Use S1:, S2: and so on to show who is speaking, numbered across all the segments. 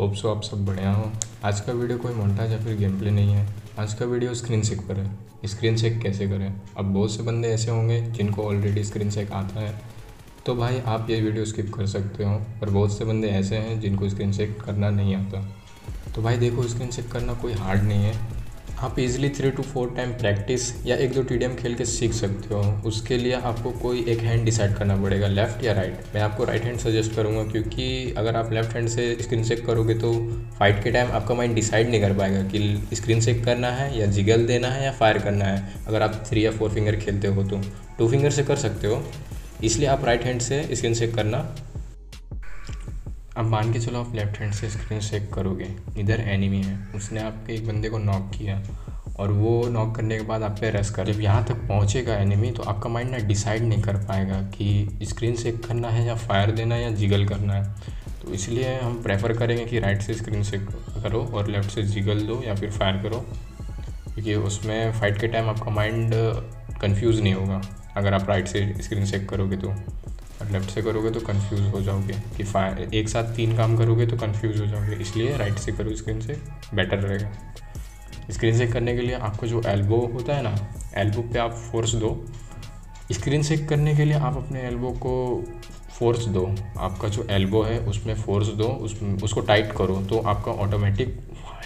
S1: Hope so आप सब बढ़िया हो। आज का वीडियो कोई मोन्टाज या फिर गेम प्ले नहीं है। आज का वीडियो स्क्रीन सेक पर है। स्क्रीन सेक कैसे करें? अब बहुत से बंदे ऐसे होंगे जिनको ऑलरेडी स्क्रीन सेक आता है। तो भाई, आप ये वीडियो स्किप कर सकते हो, पर बहुत से बंदे ऐसे हैं जिनको स्क्रीन सेक करना नहीं आता। तो भाई देखो स्क्रीन सेक करना कोई हार्ड नहीं है। आप easily three two four time practice या एक दो टीडीएम खेल के सीख सकते हो। उसके लिए आपको कोई एक हैंड डिसाइड करना पड़ेगा लेफ़्ट या राइट मैं आपको राइट हैंड सजेस्ट करूँगा क्योंकि अगर आप लेफ़्ट हैंड से स्क्रीन चेक करोगे तो फाइट के टाइम आपका माइंड डिसाइड नहीं कर पाएगा कि स्क्रीन चेक करना है या जिगल देना है या फायर करना है, अगर आप थ्री या फोर फिंगर खेलते हो तो। टू फिंगर से कर सकते हो। इसलिए आप राइट हैंड से स्क्रीन चेक करना अब मान के चलो आप लेफ़्ट हैंड से स्क्रीन शेक करोगे। इधर एनिमी है। उसने आपके एक बंदे को नॉक किया और वो नॉक करने के बाद आप पे रेस्ट कर जब यहाँ तक पहुँचेगा एनिमी तो आपका माइंड ना डिसाइड नहीं कर पाएगा कि स्क्रीन शेक करना है या फायर देना है या जिगल करना है। तो इसलिए हम प्रेफर करेंगे कि राइट से स्क्रीन शेक करो और लेफ़्ट से जिगल दो या फिर फायर करो। क्योंकि उसमें फ़ाइट के टाइम आपका माइंड कन्फ्यूज़ नहीं होगा, अगर आप राइट से स्क्रीन शेक करोगे तो। लेफ़्ट से करोगे तो कंफ्यूज हो जाओगे कि फायर एक साथ तीन काम करोगे तो कंफ्यूज हो जाओगे। इसलिए राइट से करो स्क्रीन से बेटर रहेगा। स्क्रीन से करने के लिए आपको जो एल्बो होता है ना एल्बो पे आप फोर्स दो। स्क्रीन से करने के लिए आप अपने एल्बो को फोर्स दो। आपका जो एल्बो है, उसमें फोर्स दो, उस, उसको टाइट करो तो आपका ऑटोमेटिक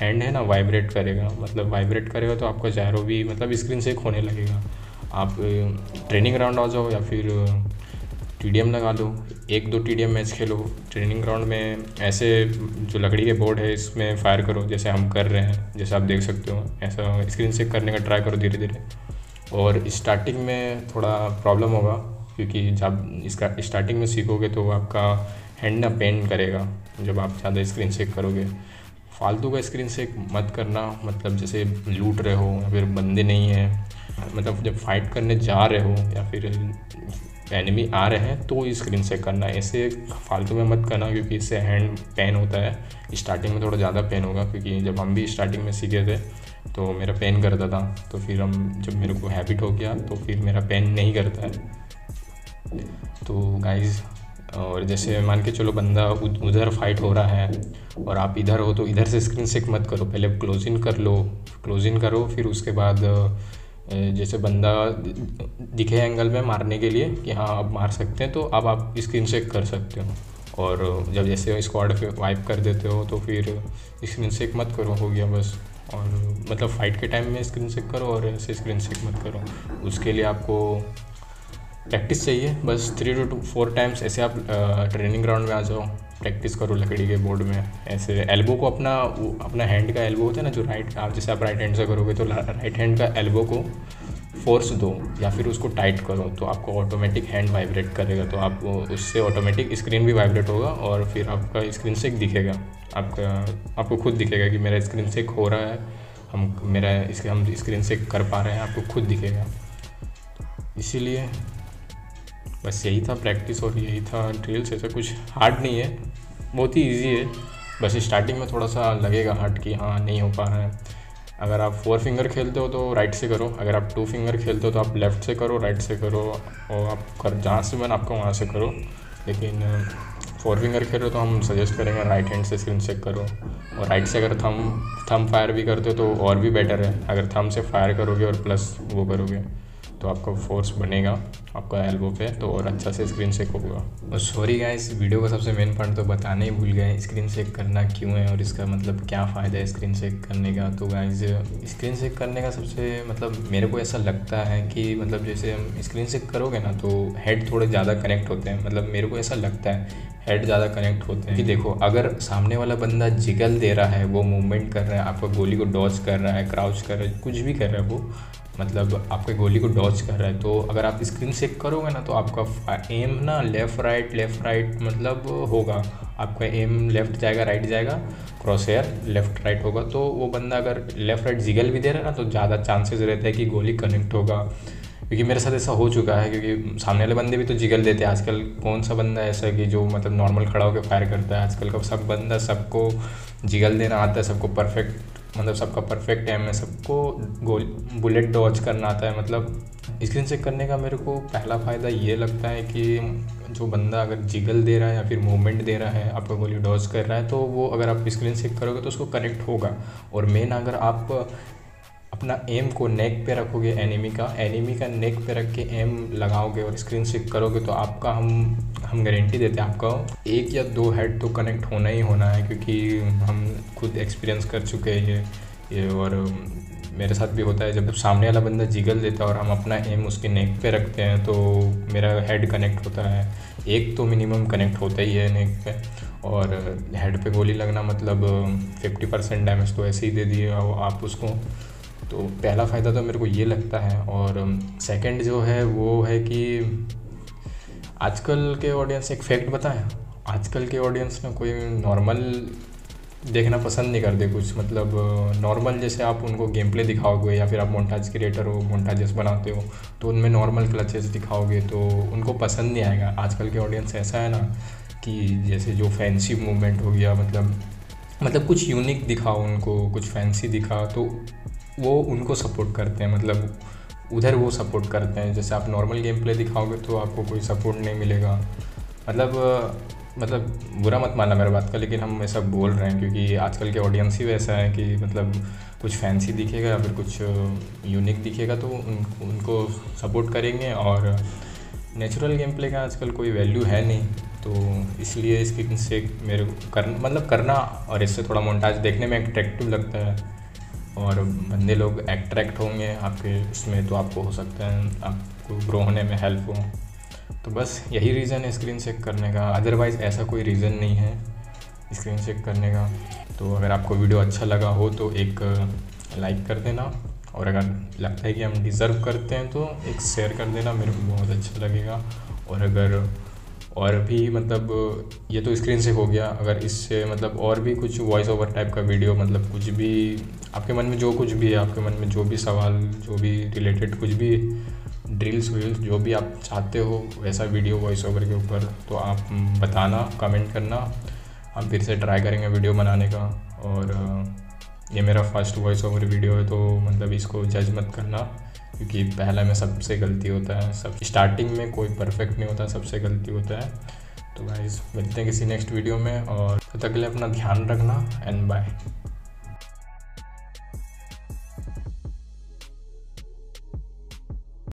S1: हैंड है ना वाइब्रेट करेगा। मतलब वाइब्रेट करेगा तो आपका जैरो भी मतलब स्क्रीन से होने लगेगा। आप ट्रेनिंग राउंड आ जाओ या फिर टीडीएम लगा लो एक दो टीडीएम मैच खेलो, ट्रेनिंग ग्राउंड में ऐसे जो लकड़ी के बोर्ड है, इसमें फायर करो, जैसे हम कर रहे हैं, जैसे आप देख सकते हो, ऐसा स्क्रीन से करने का ट्राई करो धीरे धीरे और स्टार्टिंग में थोड़ा प्रॉब्लम होगा, क्योंकि जब इसका, स्टार्टिंग में सीखोगे तो आपका हैंड ना पेन करेगा, जब आप ज़्यादा स्क्रीन सेक करोगे। फालतू का स्क्रीन सेक मत करना मतलब जैसे लूट रहे हो, या फिर बंदे नहीं हैं मतलब जब फाइट करने जा रहे हो, या फिर एनिमी आ रहे हैं तो स्क्रीन से करना, ऐसे फालतू में मत करना, क्योंकि इससे हैंड पेन होता है। स्टार्टिंग में थोड़ा ज़्यादा पेन होगा, क्योंकि जब हम भी स्टार्टिंग में सीखे थे तो मेरा पेन करता था। तो फिर हम, जब मेरे को हैबिट हो गया तो फिर मेरा पेन नहीं करता है। तो गाइज़ और जैसे मान के चलो बंदा उधर फाइट हो रहा है, और आप इधर हो तो इधर से स्क्रीन सेक मत करो। पहले क्लोज इन कर लो क्लोज इन करो, फिर उसके बाद जैसे बंदा दिखे एंगल में मारने के लिए कि हाँ आप मार सकते हैं तो अब आप स्क्रीन शेक कर सकते हो। और जब जैसे स्क्वाड वाइप कर देते हो तो फिर स्क्रीन शेक मत करो, हो गया बस। और मतलब फ़ाइट के टाइम में स्क्रीन चेक करो और ऐसे स्क्रीन शेक मत करो। उसके लिए आपको प्रैक्टिस चाहिए। बस थ्री टू फोर टाइम्स ऐसे आप ट्रेनिंग ग्राउंड में आ जाओ। प्रैक्टिस करो लकड़ी के बोर्ड में। ऐसे एल्बो को अपना अपना हैंड का एल्बो होता है ना, जो राइट आप जैसे आप राइट हैंड से करोगे तो राइट हैंड का एल्बो को फोर्स दो या फिर उसको टाइट करो तो आपको ऑटोमेटिक हैंड वाइब्रेट करेगा तो आप उससे ऑटोमेटिक स्क्रीन भी वाइब्रेट होगा और फिर आपका स्क्रीन सेक दिखेगा। आपका, आपको खुद दिखेगा कि मेरा स्क्रीन सेक हो रहा है, हम, मेरा इसके, हम स्क्रीन सेक कर पा रहे हैं, आपको खुद दिखेगा। इसीलिए बस यही था प्रैक्टिस और यही था ड्रिल्स ऐसा कुछ हार्ड नहीं है। बहुत ही ईजी है। बस स्टार्टिंग में थोड़ा सा लगेगा हार्ड कि हाँ नहीं हो पा रहा है। अगर आप फोर फिंगर खेलते हो तो राइट से करो। अगर आप टू फिंगर खेलते हो तो आप लेफ़्ट से करो राइट से करो। और आप कर, जहाँ से मन आपको वहाँ से करो। लेकिन फोर फिंगर खेलो तो हम सजेस्ट करेंगे राइट हैंड से स्क्रीन चेक करो। और राइट से अगर थम थम फायर भी करते हो तो और भी बेटर है। अगर थम से फायर करोगे और प्लस वो करोगे तो आपका फोर्स बनेगा। आपका एल्बो पे तो और अच्छा से स्क्रीन शेक होगा और सॉरी गाइस वीडियो का सबसे मेन पॉइंट तो बताने ही भूल गए स्क्रीन शेक करना क्यों है और इसका मतलब क्या फ़ायदा है स्क्रीन शेक करने का? तो गाइज़ स्क्रीन शेक करने का सबसे मतलब मेरे को ऐसा लगता है कि मतलब जैसे हम स्क्रीन शेक करोगे ना तो हेड थोड़े ज़्यादा कनेक्ट होते हैं। मतलब मेरे को ऐसा लगता है हेड ज़्यादा कनेक्ट होते हैं कि देखो, अगर सामने वाला बंदा जिगल दे रहा है, वो मूवमेंट कर रहा है, आपका गोली को डॉच कर रहा है क्राउच कर रहा है, कुछ भी कर रहा है, वो मतलब आपके गोली को डॉच कर रहा है तो अगर आप स्क्रीन चेक करोगे ना तो आपका एम ना लेफ़्ट राइट लेफ़्ट राइट मतलब होगा। आपका एम लेफ़्ट जाएगा राइट जाएगा क्रॉस हेयर लेफ़्ट राइट होगा। तो वो बंदा अगर लेफ़्ट राइट जिगल भी दे रहा है ना तो ज़्यादा चांसेस रहता है कि गोली कनेक्ट होगा। क्योंकि मेरे साथ ऐसा हो चुका है, क्योंकि सामने वाले बंदे भी तो जिगल देते हैं। आजकल कौन सा बंदा ऐसा कि जो मतलब नॉर्मल खड़ा होकर फायर करता है? आजकल का सब बंदा सबको जिगल देना आता है, सबको परफेक्ट मतलब सबका परफेक्ट एम है, सबको गोल बुलेट डॉच करना आता है मतलब स्क्रीन चेक करने का मेरे को पहला फ़ायदा ये लगता है कि जो बंदा अगर जिगल दे रहा है या फिर मूवमेंट दे रहा है, आपका गोली डॉच कर रहा है तो वो अगर आप स्क्रीन चेक करोगे तो उसको कनेक्ट होगा। और मेन अगर आप अपना एम को नेक पे रखोगे एनिमी का एनिमी का नेक पे रख के एम लगाओगे और स्क्रीन चेक करोगे तो आपका हम हम गारंटी देते हैं आपका एक या दो हेड तो कनेक्ट होना ही होना है क्योंकि हम खुद एक्सपीरियंस कर चुके हैं ये ये और मेरे साथ भी होता है जब सामने वाला बंदा जिगल देता है और हम अपना एम उसके नेक पे रखते हैं तो मेरा हेड कनेक्ट होता है। एक तो मिनिमम कनेक्ट होता ही है नेक पे और हेड पे गोली लगना मतलब फिफ्टी परसेंट डैमेज तो ऐसे ही दे दिए आप उसको। तो पहला फ़ायदा तो मेरे को ये लगता है और सेकंड जो है, वो है कि आजकल के ऑडियंस एक फैक्ट बताएँ, आजकल के ऑडियंस ना कोई नॉर्मल देखना पसंद नहीं करते कुछ? मतलब नॉर्मल जैसे आप उनको गेम प्ले दिखाओगे या फिर आप मोन्टाज क्रिएटर हो मोन्टाजेस बनाते हो तो उनमें नॉर्मल क्लचेस दिखाओगे तो उनको पसंद नहीं आएगा। आजकल के ऑडियंस ऐसा है ना कि जैसे जो फैंसी मूवमेंट हो गया मतलब मतलब कुछ यूनिक दिखाओ उनको, कुछ फैंसी दिखा तो वो उनको सपोर्ट करते हैं मतलब उधर वो सपोर्ट करते हैं। जैसे आप नॉर्मल गेम प्ले दिखाओगे तो आपको कोई सपोर्ट नहीं मिलेगा। मतलब मतलब बुरा मत मानना मेरे बात का लेकिन हम ऐसा बोल रहे हैं क्योंकि आजकल के ऑडियंस ही वैसा है कि मतलब कुछ फैंसी दिखेगा या फिर कुछ यूनिक दिखेगा तो उन, उनको सपोर्ट करेंगे। और नेचुरल गेम प्ले का आजकल कोई वैल्यू है नहीं तो इसलिए स्क्रीन से मेरे कर मतलब करना और इससे थोड़ा मोन्टाज देखने में अट्रैक्टिव लगता है। और बंदे लोग अट्रैक्ट होंगे आपके उसमें तो आपको हो सकता है, आपको ग्रो होने में हेल्प हो। तो बस यही रीज़न है स्क्रीन चेक करने का। अदरवाइज़ ऐसा कोई रीज़न नहीं है स्क्रीन चेक करने का। तो अगर आपको वीडियो अच्छा लगा हो तो एक लाइक कर देना। और अगर लगता है कि हम डिज़र्व करते हैं तो एक शेयर कर देना, मेरे को बहुत अच्छा लगेगा। और अगर और भी मतलब ये तो स्क्रीन से हो गया। अगर इससे मतलब और भी कुछ वॉइस ओवर टाइप का वीडियो मतलब कुछ भी आपके मन में जो कुछ भी है, आपके मन में जो भी सवाल, जो भी रिलेटेड कुछ भी ड्रिल्स विल्स जो भी आप चाहते हो, वैसा वीडियो वॉइस ओवर के ऊपर तो आप बताना कमेंट करना। हम फिर से ट्राई करेंगे वीडियो बनाने का। और ये मेरा फ़र्स्ट वॉइस ओवर वीडियो है तो मतलब इसको जज मत करना, क्योंकि पहला में सबसे गलती होता है। सब स्टार्टिंग में कोई परफेक्ट नहीं होता, सबसे गलती होता है। तो गाइस मिलते हैं किसी नेक्स्ट वीडियो में, और तब तक के लिए अपना ध्यान रखना एंड बाय